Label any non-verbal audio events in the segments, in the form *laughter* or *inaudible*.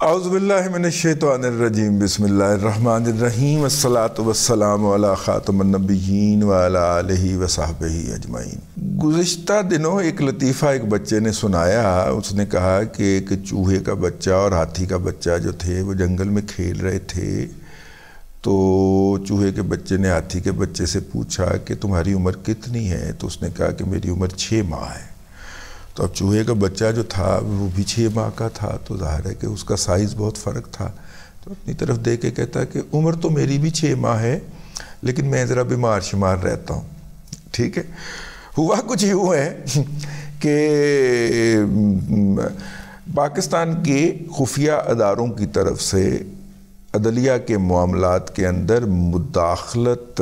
आउज़बिल्लिनशैतरजीम बसमीम वसलाम ख़ातमनबीन वसाहब अजमाइन गुज्त दिनों एक लतीफ़ा एक बच्चे ने सुनाया उसने कहा कि एक चूहे का बच्चा और हाथी का बच्चा जो थे वो जंगल में खेल रहे थे तो चूहे के बच्चे ने हाथी के बच्चे से पूछा कि तुम्हारी उम्र कितनी है तो उसने कहा कि मेरी उम्र छः माह है तो अब चूहे का बच्चा जो था, वो भी छः माह का था तो ज़ाहिर है कि उसका साइज़ बहुत फ़र्क था। तो अपनी तरफ़ देख के कहता है कि उम्र तो मेरी भी छः माह है, लेकिन मैं ज़रा बीमार शुमार रहता हूँ। ठीक है? हुआ कुछ यूँ है कि पाकिस्तान के खुफिया अदारों की तरफ़ से अदलिया के मामलात के अंदर मुदाखलत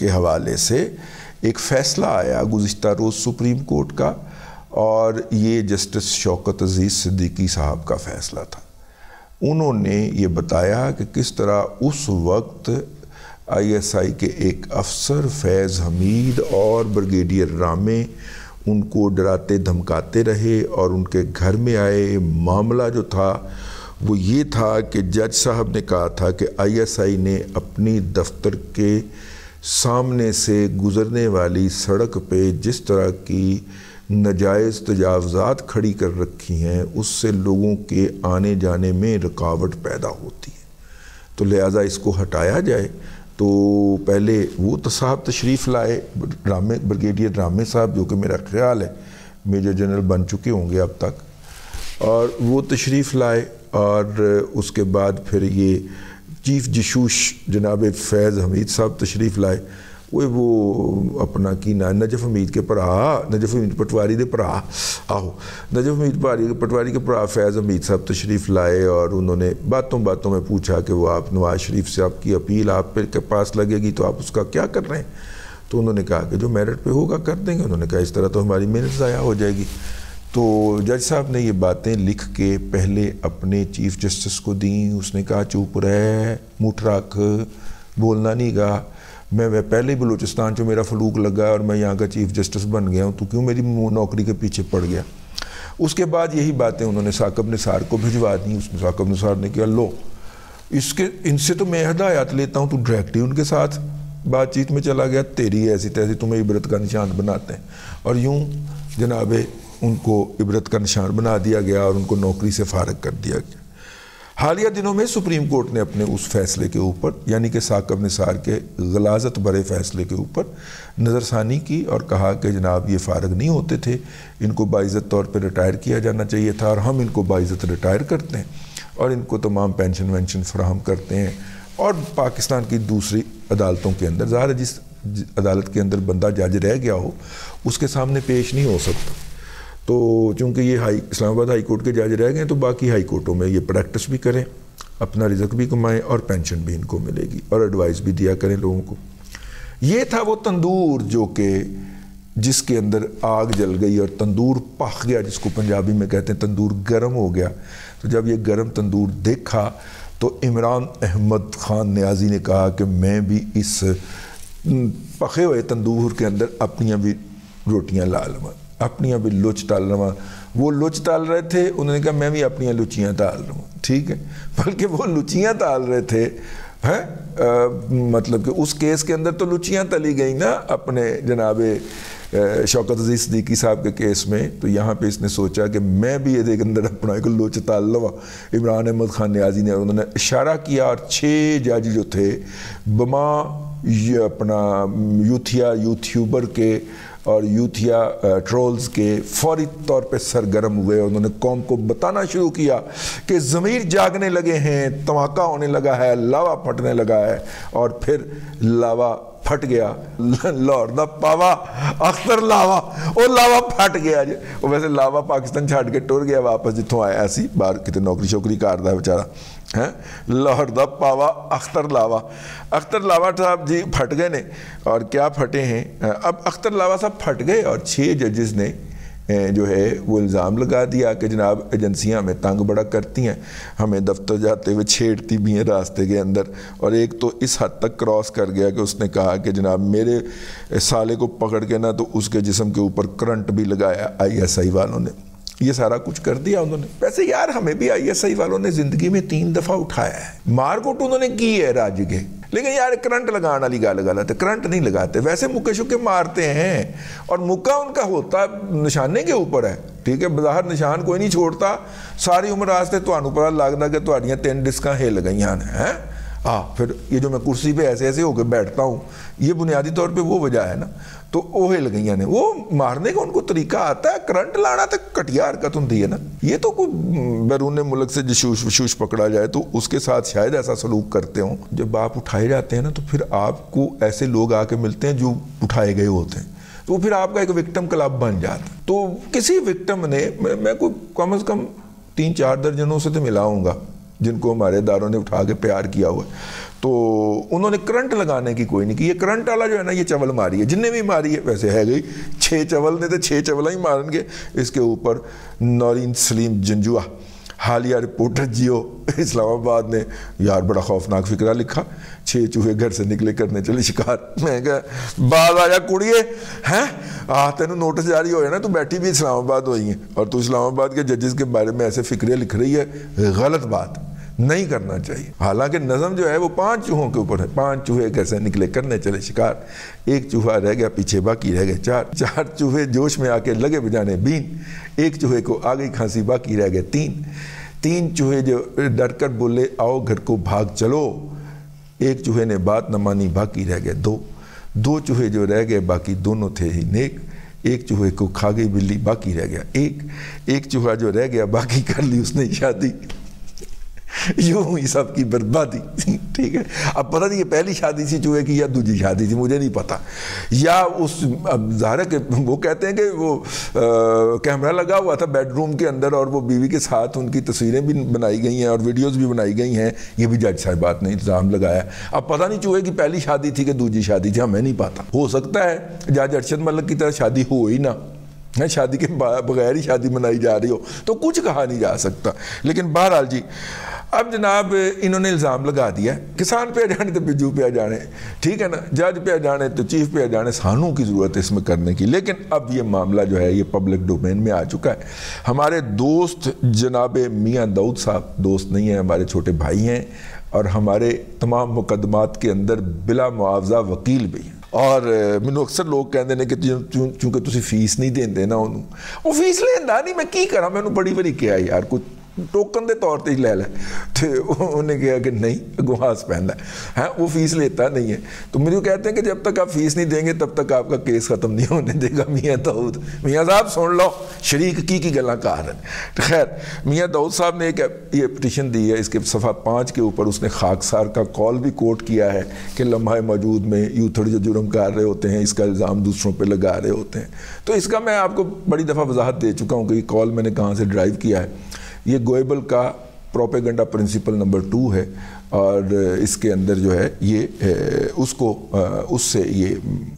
के हवाले से एक फ़ैसला आया गुज्त रोज़ सुप्रीम कोर्ट का और ये जस्टिस शौकत अज़ीज़ सिद्दीकी साहब का फ़ैसला था। उन्होंने ये बताया कि किस तरह उस वक्त आईएसआई के एक अफसर फैज़ हमीद और ब्रिगेडियर रामे उनको डराते धमकाते रहे और उनके घर में आए। मामला जो था, वो ये था कि जज साहब ने कहा था कि आईएसआई ने अपनी दफ्तर के सामने से गुज़रने वाली सड़क पे जिस तरह की नजायज़ तजावज़ात खड़ी कर रखी हैं, उससे लोगों के आने जाने में रुकावट पैदा होती है। तो लिहाजा इसको हटाया जाए। तो पहले वो तो साहब तशरीफ़ लाए रामे ब्रिगेडियर रामे साहब, जो कि मेरा ख्याल है, मेजर जनरल बन चुके होंगे अब तक। और वो तशरीफ़ लाए, और उसके बाद फिर ये चीफ जशूश जनाब फैज़ हमीद साहब तशरीफ़ लाए। वो वो अपना की ना नजफ हमीद के भरा नजफ हमीद पटवारी के भरा आहो नजफ हमीद भारी पटवारी के भरा फैज़ हमीद साहब तशरीफ़ तो लाए और उन्होंने बातों बातों में पूछा कि वो आप नवाज़ शरीफ से आपकी अपील आप के पास लगेगी तो आप उसका क्या कर रहे हैं तो उन्होंने कहा कि जो मेरिट पे होगा कर देंगे उन्होंने कहा इस तरह तो हमारी मेहनत ज़ाया हो जाएगी तो जज साहब ने ये बातें लिख के पहले अपने चीफ जस्टिस को दी उसने कहा चुप रहे मुठ रख बोलना नहीं गा मैं मैं पहले ही बलूचिस्तान जो मेरा फलूक लगा और मैं यहाँ का चीफ जस्टिस बन गया हूँ तो क्यों मेरी नौकरी के पीछे पड़ गया? उसके बाद यही बातें उन्होंने साकब निसार को भिजवा दी उसने साकब निसार ने किया लो, इसके, इनसे तो मैं हदायत लेता हूँ तो डायरेक्ट ही उनके साथ बातचीत में चला गया, तेरी ऐसी तैसी तुम्हें इबरत का निशान बनाते हैं। और यूँ जनाब, उनको इबरत का निशान बना दिया गया और उनको नौकरी से फारग कर दिया गया। हालिया दिनों में सुप्रीम कोर्ट ने अपने उस फैसले के ऊपर, यानी कि साकब निसार के गलाजत भरे फैसले के ऊपर नज़रसानी की और कहा कि जनाब, ये फ़ारग नहीं होते थे। इनको बाइज़त तौर पर रिटायर किया जाना चाहिए था और हम इनको बाइज़त रिटायर करते हैं और इनको तमाम पेंशन वेंशन फ्राहम करते हैं। और पाकिस्तान की दूसरी अदालतों के अंदर, ज़ाहिर जिस अदालत के अंदर बंदा जज रह गया हो, उसके सामने पेश नहीं हो सकता। तो चूँकि ये हाई, इस्लामाबाद हाई कोर्ट के जज रह गए तो बाकी हाई कोर्टों में ये प्रैक्टिस भी करें, अपना रिजक भी कमाएँ और पेंशन भी इनको मिलेगी और एडवाइस भी दिया करें लोगों को। ये था वो तंदूर जो कि जिसके अंदर आग जल गई और तंदूर पख गया, जिसको पंजाबी में कहते हैं तंदूर गर्म हो गया। तो जब ये गर्म तंदूर देखा तो इमरान अहमद ख़ान न्याजी ने कहा कि मैं भी इस पखे हुए तंदूर के अंदर अपनियाँ भी रोटियाँ ला लूँ अपनियाँ भी लुच टाल रहा वो लुच टाल रहे थे, उन्होंने कहा, मैं भी अपनियाँ लुचियाँ टाल रहा हूँ। ठीक है? *laughs* बल्कि वो लुचियाँ टाल रहे थे, हैं? मतलब कि उस केस के अंदर तो लुचियाँ तली गई ना अपने जनाब शौकत अज़ीज़ सदीकी साहब के केस में। तो यहाँ पे इसने सोचा कि मैं भी ये अंदर अपना एक लुच ताल लवा। इमरान अहमद खान न्याजी ने, उन्होंने इशारा किया और छः जज जो थे, बमा, ये अपना, यूथिया, यूट्यूबर के और यूथिया ट्रोल्स के फौरी तौर पे सरगर्म हुए। उन्होंने कौम को बताना शुरू किया कि ज़मीर जागने लगे हैं, तमाका होने लगा है, लावा फटने लगा है और फिर लावा फट गया। *laughs* लाहौर का पावा, अख्तर लावा, वो लावा फट गया जी। वैसे लावा पाकिस्तान छड़ के टुर गया, वापस जितों आया सी, बाहर कितने नौकरी शौकरी करता बेचारा। है? लाहौर का पावा, अख्तर लावा। अख्तर लावा साहब जी फट गए ने, और क्या फटे हैं? अब अख्तर लावा साहब फट गए, और छः जजेस ने जो है, वो इल्ज़ाम लगा दिया कि जनाब एजेंसियाँ हमें तंग बड़ा करती हैं। हमें दफ्तर जाते हुए छेड़ती भी हैं रास्ते के अंदर। और एक तो इस हद तक क्रॉस कर गया कि उसने कहा कि जनाब मेरे साले को पकड़ के ना तो उसके जिसम के ऊपर करंट भी लगाया आईएसआई वालों ने। ये सारा कुछ कर दिया उन्होंने वैसे यार हमें भी आईएसआई वालों ने जिंदगी में तीन दफा उठाया है मारकुट उन्होंने की है राज्य के लेकिन यार करंट लगाने वाली गल गलत है करंट नहीं लगाते वैसे मुक्के शुक्के मारते हैं और मुक्का उनका होता निशाने के ऊपर है ठीक है बाहर निशान कोई नहीं छोड़ता सारी उम्र वास्ते तो पता लगता कि ਤੁਹਾਡੀਆਂ तीन डिस्क हिल गई हैं हाँ फिर ये जो मैं कुर्सी पे ऐसे ऐसे होकर बैठता हूँ ये बुनियादी तौर पे वो वजह है ना? तो वो हिल गई ने वो मारने का उनको तरीका आता है करंट लाना तो कटिया हरकत होती है ना। ये तो कोई बैरून मुल्क से जशूश वशूश पकड़ा जाए तो उसके साथ शायद ऐसा सलूक करते हों। जब आप उठाए जाते हैं ना तो फिर आपको ऐसे लोग आके मिलते हैं जो उठाए गए होते हैं। तो फिर आपका एक विक्टम क्लब बन जाता तो किसी विक्टम ने मैं, मैं कोई कम अज़ कम तीन चार दर्जनों से तो मिलाऊँगा जिनको हमारे दारों ने उठा के प्यार किया हुआ। तो उन्होंने करंट लगाने की कोई नहीं की। ये करंट वाला जो है ना, ये चवल मारी है। जिनने भी मारी है, वैसे है गई। छः चवल ने तो छः चवल ही मारेंगे। इसके ऊपर नौरीन सलीम जंजुआ, हालिया रिपोर्टर जियो, इस्लामाबाद ने, यार बड़ा खौफनाक फिक्रा लिखा। छः चूहे घर से निकले करने चले शिकार। मैं कहा, बाद आया कुड़िए, हैं? आ तेन नोटिस जारी हो ना, तू बैठी भी इस्लामाबाद है। और तू इस्लामाबाद के जजेस के बारे में ऐसे फिक्रे लिख रही है, गलत बात। नहीं करना चाहिए। हालाँकि नज़म जो है वो पाँच चूहों के ऊपर है। पाँच चूहे कैसे निकले, करने चले, शिकार। एक चूहा रह गया, पीछे बाकी रह गए चार। चार चूहे जोश में आके लगे बजाने बीन। एक चूहे को आ गई खांसी, बाकी रह गए तीन। तीन चूहे जो डर कर बोले, आओ घर को भाग चलो। एक चूहे ने बात न मानी, बाकी रह गए दो। दो चूहे जो रह गए, बाकी दोनों थे ही नेक। एक चूहे को खा गई बिल्ली, बाकी रह गया एक। एक चूहा जो रह गया, बाकी कर ली उसने शादी *laughs* यूँ हुई सबकी बर्बादी। *laughs* ठीक है? अब पता नहीं ये पहली शादी थी चूहे की या दूसरी शादी थी, मुझे नहीं पता। या उस, अब ज़ाहिर के वो कहते हैं कि वो कैमरा लगा हुआ था बेडरूम के अंदर और वो बीवी के साथ उनकी तस्वीरें भी बनाई गई हैं और वीडियोस भी बनाई गई हैं। ये भी जज साहब बात ने इल्ज़ाम लगाया। अब पता नहीं चूहे की पहली शादी थी कि दूसरी शादी थी, हमें नहीं पता। हो सकता है जज अरशद मलिक की तरह शादी हो ही ना। है शादी के बगैर ही शादी मनाई जा रही हो तो कुछ कहा नहीं जा सकता। लेकिन बहरहाल जी अब जनाब इन्होंने इल्ज़ाम लगा दिया किसान पे आ जाने तो बिजू पे आ जाने ठीक है ना जज पे आ जाने तो चीफ पे आ जाने सानू की ज़रूरत है इसमें करने की लेकिन अब ये मामला जो है ये पब्लिक डोमेन में आ चुका है हमारे दोस्त जनाब मियाँ दाऊद साहब दोस्त नहीं हैं हमारे छोटे भाई हैं और हमारे तमाम मुकदमात के अंदर बिला मुआवजा वकील भी हैं और ਮੈਨੂੰ ਅਕਸਰ ਲੋਕ ਕਹਿੰਦੇ ਨੇ ਕਿ ਚੂੰਕਿ ਤੁਸੀਂ ਫੀਸ ਨਹੀਂ ਦਿੰਦੇ ਨਾ ਉਹਨੂੰ ਉਹ ਫੀਸ ਲੈਂਦਾ ਨਹੀਂ ਮੈਂ ਕੀ ਕਰਾਂ ਮੈਨੂੰ ਬੜੀ ਵਾਰੀ ਕਿਹਾ ਯਾਰ टोकन के तौर पर ले लै। तो उन्हें कहा कि नहीं अगुहास पहनना है। वो फ़ीस लेता नहीं है। तो मुझे कहते हैं कि जब तक आप फ़ीस नहीं देंगे, तब तक आपका केस ख़त्म नहीं होने देगा, मियाँ दाऊद। मियाँ साहब, सुन लो, शरीक की की गल् कार हैं। तो खैर, मियाँ दाऊद साहब ने एक, ये पटिशन दी है, इसके सफ़ा पाँच के ऊपर उसने खाकसार का कॉल भी कोट किया है कि लम्हा मौजूद में यूथड़ जो जुर्म कर रहे होते हैं, इसका इल्ज़ाम दूसरों पर लगा रहे होते हैं। तो इसका मैं आपको बड़ी दफ़ा वजाहत दे चुका हूँ कि कॉल मैंने कहाँ से ड्राइव किया है। ये गोएबल का प्रोपेगंडा प्रिंसिपल नंबर टू है, और इसके अंदर जो है, ये उसको उससे ये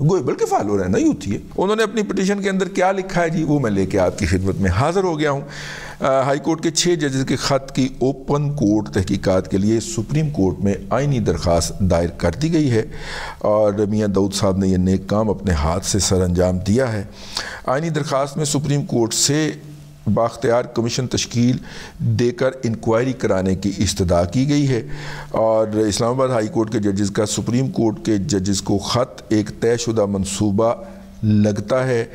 गोएबल के फॉलोअर है ना यूथ ये। उन्होंने अपनी पिटीशन के अंदर क्या लिखा है जी, वो मैं लेके आपकी खिदमत में हाज़िर हो गया हूँ। हाई कोर्ट के छः जजेस के ख़त की ओपन कोर्ट तहकीकात के लिए सुप्रीम कोर्ट में आइनी दरख्वास्त दायर कर दी गई है, और मियाँ दाऊद साहब ने यह नेक काम अपने हाथ से सर अंजाम दिया है। आइनी दरख्वास्त में सुप्रीम कोर्ट से बाख्तियार कमीशन तश्कील देकर इंक्वायरी कराने की इस्तः की गई है। और इस्लामाबाद हाई कोर्ट के जजेस का सुप्रीम कोर्ट के जजेस को ख़त एक तयशुदा मनसूबा लगता है।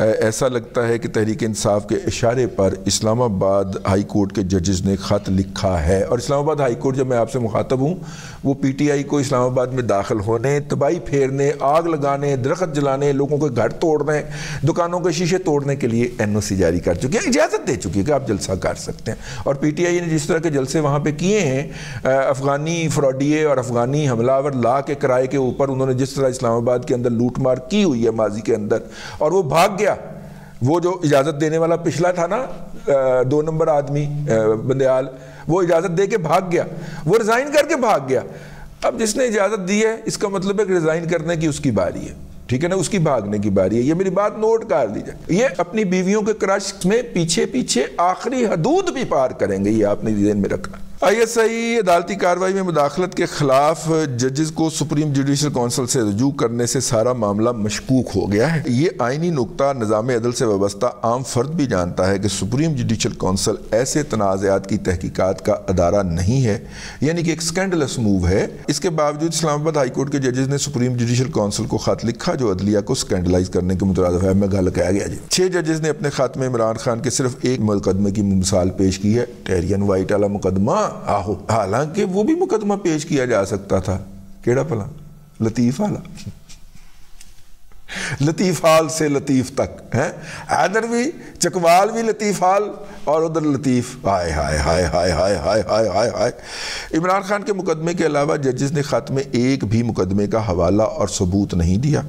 ऐसा लगता है कि तहरीक इंसाफ के इशारे पर इस्लामाबाद हाई कोर्ट के जजेस ने ख़त लिखा है। और इस्लामाबाद हाई कोर्ट जब मैं आपसे मुखातब हूँ, वो पी टी आई को इस्लामाबाद में दाखिल होने, तबाही फेरने, आग लगाने, दरख्त जलाने, लोगों के घर तोड़ने, दुकानों के शीशे तोड़ने के लिए एन ओ सी जारी कर चुकी है, इजाज़त दे चुकी है कि आप जलसा कर सकते हैं। और पी टी आई ने जिस तरह के जलसे वहाँ पर किए हैं अफ़गानी फ्रॉडिए और अफ़गानी हमलावर ला के किराए के ऊपर उन्होंने जिस तरह इस्लामाबाद के अंदर लूट मार की हुई है, माजी के अंदर, और वो भाग गया। वो जो इजाज़त देने वाला पिछला था ना दो नंबर आदमी बंदयाल, वो इजाज़त दे के भाग गया। वो रिज़ाइन करके भाग गया। अब जिसने इजाज़त दी है, इसका मतलब है कि रिज़ाइन करने की उसकी बारी है। ठीक है ना? उसकी भागने की बारी है। ये मेरी बात नोट कर लीजिए। ये अपनी बीवियों के क्रश में पीछे पीछे आखिरी हदूद भी पार करेंगे, ये आपने जेन में रखना। आई एस आई अदालती कार्रवाई में मुदाखलत के खिलाफ जजेस को सुप्रीम जुडिशल कौंसिल से रजू करने से सारा मामला मशकूक हो गया है। ये आइनी नुकता निज़ाम अदल से वाबस्ता आम फर्द भी जानता है कि सुप्रीम जुडिशल कौंसिल ऐसे तनाज़ात की तहकीकत का अदारा नहीं है, यानी कि एक स्कैंडलस मूव है। इसके बावजूद इस्लामाबाद हाईकोर्ट के जजेस ने सुप्रीम जुडिशल कौंसिल को खत लिखा, जो अदलिया को स्कैंडलाइज करने के मुतरद है। मैं गल कहा गया जी। छह जजेस ने अपने खात में इमरान खान के सिर्फ़ एक मुकदमे की मिसाल पेश की है। टेरियन वाइट वाला मुकदमा आहो। हालाँकि वो भी मुकदमा पेश किया जा सकता था। केड़ा भला? लतीफ वाला लतीफाल से लतीफ तक, है? हैदर भी, चकवाल भी लतीफाल और उधर लतीफ, हाय हाय हाय हाय हाय हाय हाय हाय हाय। इमरान खान के मुकदमे के अलावा जजेस ने ख़त में एक भी मुकदमे का हवाला और सबूत नहीं दिया।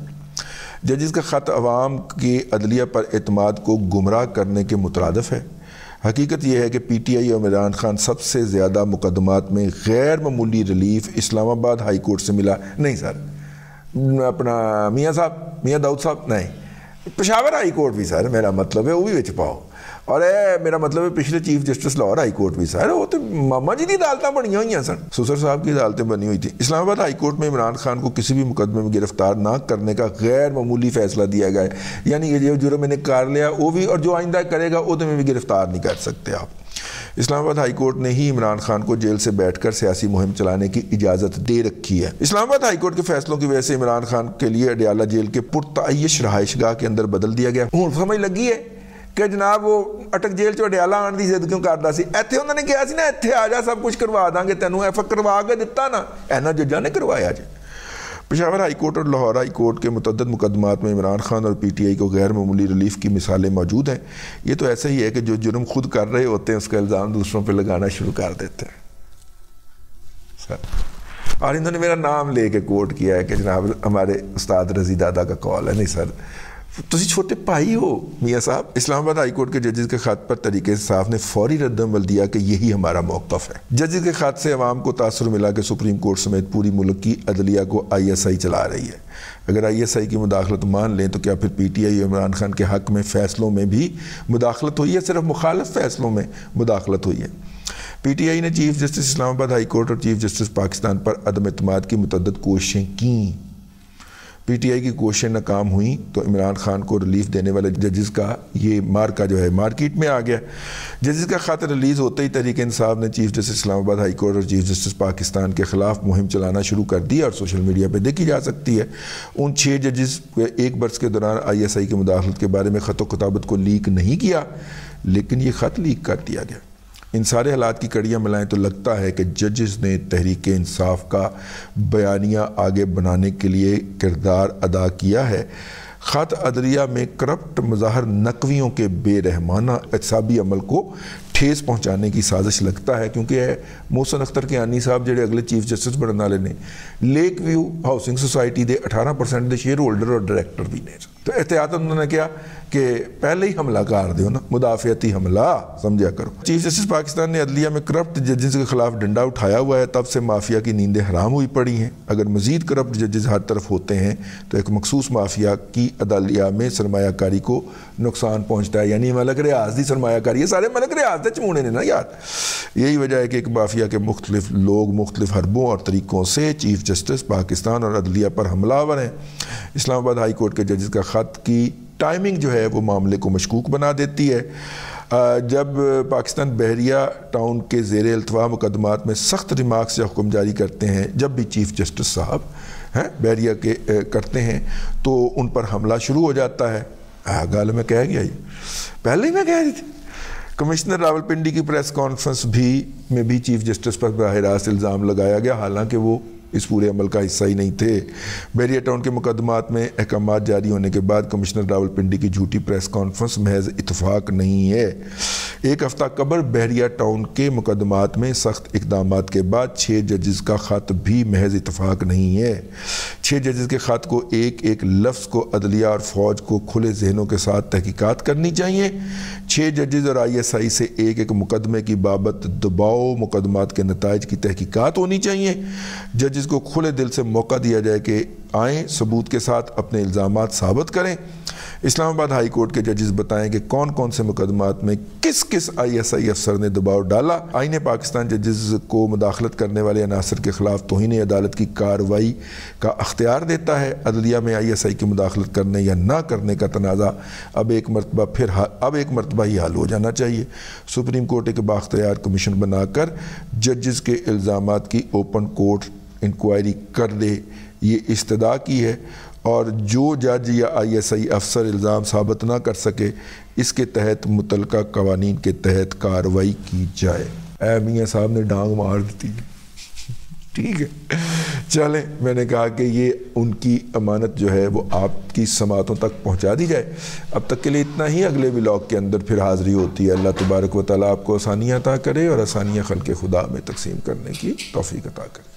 जजेस का ख़त अवाम के अदलिया पर अतमाद को गुमराह करने के मुतरदफ है। हकीकत यह है कि पी टी आई और इमरान खान सबसे ज़्यादा मुकदमात में गैर मामूली रिलीफ इस्लामाबाद हाई कोर्ट से मिला। नहीं, सर। अपना मियाँ साहब, मियाँ दाऊद साहब, नहीं। पेशावर हाई कोर्ट भी, सर, मेरा मतलब है, वो भी बिच पाओ। ए मेरा मतलब है पिछले chief justice Lahore high court भी सर। वो तो मामा जी की अदालत बनी हुई सन सुसर साहब की अदालतें बनी हुई थी। इस्लामाबाद हाई कोर्ट में इमरान खान को किसी भी मुकदमे में गिरफ़्तार ना करने का गैर मामूली फैसला दिया गया है। यानी कि जो जुर्म मैंने कर लिया, वो भी और जो आइंदा करेगा, वो तो मैं भी गिरफ़्तार नहीं कर सकते आप। इस्लामाबाद हाई कोर्ट ने ही इमरान खान को जेल से बैठकर सियासी मुहिम चलाने की इजाज़त दे रखी है। इस्लामाबाद हाई कोर्ट के फैसलों की वजह से इमरान खान के लिए अडियाला जेल के पुरतयश रहायशगाह के अंदर बदल दिया गया। हूँ समझ लगी है? ਕਿ ਜਨਾਬ ਉਹ ਅਟਕ ਜੇਲ੍ਹ ਚੋਂ ਅਡਿਆਲਾ ਆਣ ਦੀ ਜ਼ਿੱਦ ਕਿਉਂ ਕਰਦਾ ਸੀ ਇੱਥੇ ਉਹਨਾਂ ਨੇ ਕਿਹਾ ਸੀ ਨਾ ਇੱਥੇ ਆ ਜਾ ਸਭ ਕੁਝ ਕਰਵਾ ਦਾਂਗੇ ਤੈਨੂੰ ਐਫ ਕਰਵਾ ਕੇ ਦਿੱਤਾ ਨਾ ਇਹਨਾਂ ਜੱਜਾਂ ਨੇ ਕਰਵਾਇਆ ਜੀ पेशावर हाई कोर्ट और लाहौर हाई कोर्ट के मुतद मुकदमात में इमरान खान और पी टी आई को गैर मामूली रिलीफ की मिसालें मौजूद हैं ये तो ऐसा ही है कि जो जुर्म खुद कर रहे होते हैं उसका इल्ज़ाम दूसरों पर लगाना शुरू कर देते हैं सर और इन्होंने मेरा नाम लेके कोर्ट किया है कि जनाब हमारे उस्ताद रजी दादा का कॉल है नहीं सर ਤੁਸੀਂ छोटे भाई हो, मियाँ साहब। इस्लामाबाद हाई कोर्ट के जजेस के खात पर तरीके साफ़ ने फौरी रद्दमल दिया कि यही हमारा मौकफ है। जजेस के खात से अवाम को तासर मिला कि सुप्रीम कोर्ट समेत पूरी मुल्क की अदलिया को आई एस आई चला रही है। अगर आई एस आई की मुदाखलत मान लें तो क्या फिर P T I Imran Khan के हक में फ़ैसलों में भी मुदाखलत हुई है? सिर्फ़ मुखालफ फ़ैसलों में मुदाखलत हुई है। पी टी आई ने chief justice Islamabad high court और चीफ जस्टिस पाकिस्तान पर अदम अतमाद की मुतद कोशिशें की। पीटीआई की कोशिशें नाकाम हुई तो इमरान खान को रिलीफ देने वाले जजेस का ये मार्का जो है मार्केट में आ गया। जजेस का खातर रिलीज़ होते ही तरीके इंसाफ ने chief justice Islamabad high court और चीफ जस्टिस पाकिस्तान के ख़िलाफ़ मुहिम चलाना शुरू कर दी और सोशल मीडिया पर देखी जा सकती है। उन छः जजेस एक बरस के दौरान आई एस आई की मुदाखलत के बारे में ख़त व खताबत को लीक नहीं किया, लेकिन ये ख़त लीक कर दिया गया। इन सारे हालात की कड़ियाँ मिलाएँ तो लगता है कि जजेस ने तहरीक इंसाफ का बयानिया आगे बनाने के लिए किरदार अदा किया है। ख़त अदरिया में करप्ट मज़ाहर नकवियों के बेरहमाना एसाबी अमल को ठेस पहुँचाने की साजिश लगता है, क्योंकि मोहसन अख्तर के आनी साहब जो अगले चीफ जस्टिस बनने वाले ने, लेक व्यू हाउसिंग सोसाइटी के अठारह परसेंट के शेयर होल्डर और डायरैक्टर भी ने। तो एहतियात उन्होंने कहा कि पहले ही हमला कर दो ना मुदाफ़ती हमला समझा करो। चीफ जस्टिस पाकिस्तान ने अदलिया में करप्ट जजेस के खिलाफ डंडा उठाया हुआ है, तब से माफिया की नींदें हराम हुई पड़ी हैं। अगर मजीद करप्ट जजेस हर तरफ़ होते हैं तो एक मखसूस माफिया की अदलिया में सरमाकारी को नुकसान पहुँचता है, यानी मलक रियाज की सरमाकारी है सारे मलक रियाज के चमूने ने ना यार। यही वजह है कि एक माफिया के मुख्तलिफ़ लोग मुख्तलिफ़ हरबों और तरीक़ों से चीफ जस्टिस पाकिस्तान और अदलिया पर हमलावर हैं। इस्लामाबाद हाई कोर्ट के जजेस का ख़त की टाइमिंग जो है वो मामले को मशकूक बना देती है। जब पाकिस्तान बहरिया टाउन के जेर अल्तवा मुकदमात में सख्त रिमार्क से हुक्म जारी करते हैं, जब भी चीफ जस्टिस साहब हैं, बहरिया के करते हैं तो उन पर हमला शुरू हो जाता है। गाल में कह गया ये। पहले ही मैं कह रही थी। कमिश्नर रावलपिंडी की प्रेस कॉन्फ्रेंस भी, में भी चीफ जस्टिस पर बरह रास्त इल्ज़ाम लगाया गया। हालाँकि वो इस पूरे अमल का हिस्सा ही नहीं थे। बैरिया टाउन के मुकदमात में अहकाम जारी होने के बाद कमिश्नर रावलपिंडी की झूठी प्रेस कॉन्फ्रेंस महज इतफाक़ नहीं है। एक हफ़्ता कबर बहरिया टाउन के मुकदमात में सख्त इकदाम के बाद छः जजेस का ख़त भी महज इतफाक़ नहीं है। छः जजेस के ख़त को एक एक लफ्ज़ को अदलिया और फ़ौज को खुले जहनों के साथ तहकीक़ात करनी चाहिए। छः जजेस और आई एस आई से एक एक मुकदमे की बाबत दबाव, मुकदमात के नतज की तहकीक़ात होनी चाहिए। जजेस को खुले दिल से मौका दिया जाए कि आएँ, सबूत के साथ अपने इल्ज़ाम साबित करें। इस्लामाबाद हाई कोर्ट के जजेस बताएँ कि कौन कौन से मुकदमात में किस किस आई एस आई अफसर ने दबाव डाला। आईने पाकिस्तान जजेस को मुदाखलत करने वाले अनासर के खिलाफ तोहन अदालत की कार्रवाई का अख्तियार देता है। अदलिया में आई एस आई की मुदाखलत करने या ना करने का तनाज़ा अब एक मरतबा फिर अब एक मरतबा ही हल हो जाना चाहिए। सुप्रीम कोर्ट एक बाख्तियार कमीशन बनाकर जजेस के इल्ज़ाम की ओपन कोर्ट इंक्वायरी कर दे, ये इस्तदा की है और जो जज या आई एस आई अफसर इल्ज़ाम साबित ना कर सके, इसके तहत मुतल कवानीन के तहत कार्रवाई की जाए। ए मियाँ साहब ने डांग मार दी। ठीक है। चलें, मैंने कहा कि ये उनकी अमानत जो है वो आपकी समातों तक पहुँचा दी जाए। अब तक के लिए इतना ही। अगले ब्लॉग के अंदर फिर हाज़िरी होती है। अल्लाह तबारक व ताली आपको आसानियाँ अता करे और आसानियाँ खल के खुदा में तकसीम करने की तोफ़ी अता करे।